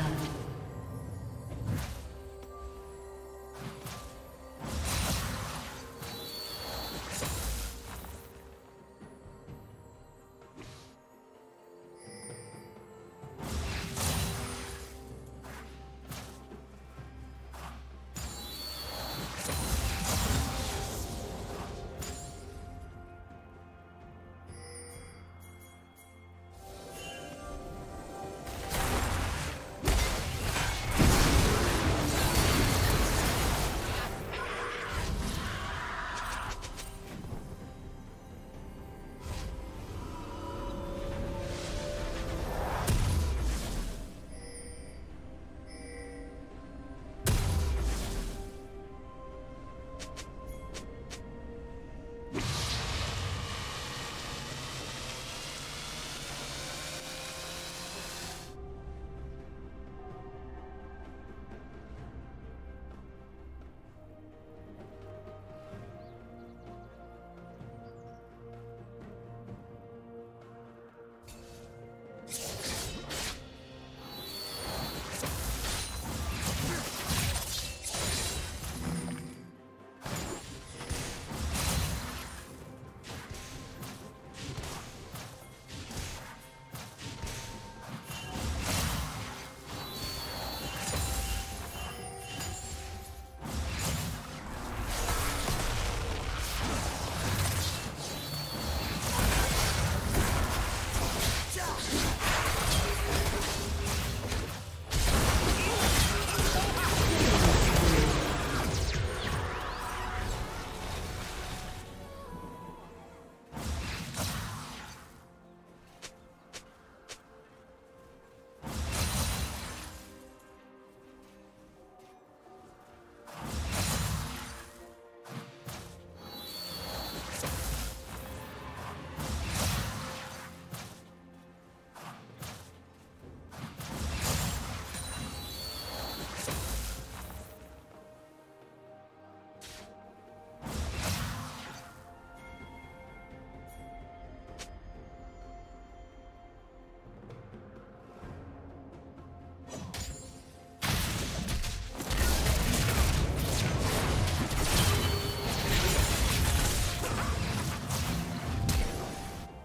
blood.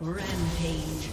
Rampage.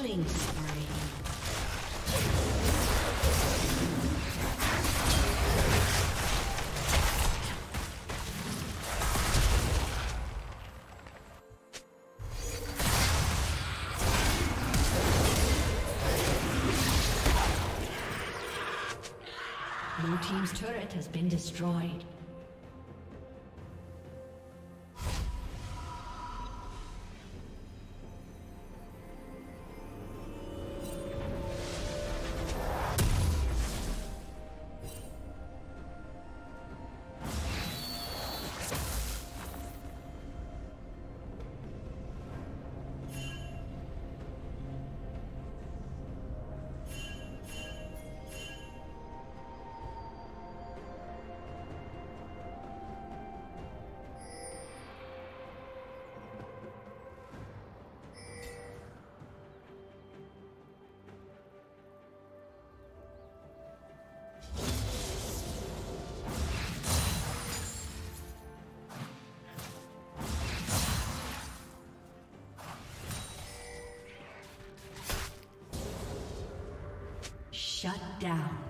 Killing. Blue Team's turret has been destroyed. Shut down.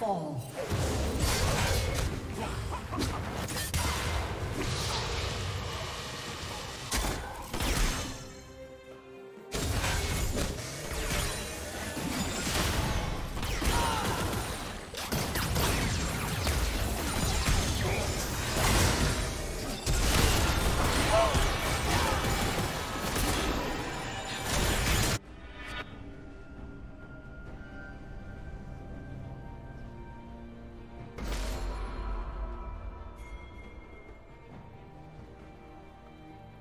Fall.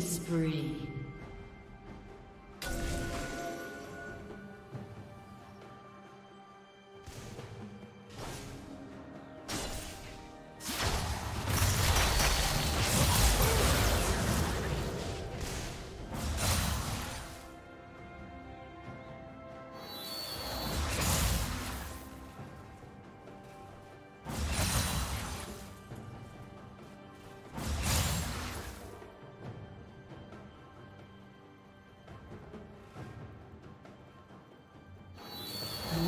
Spree.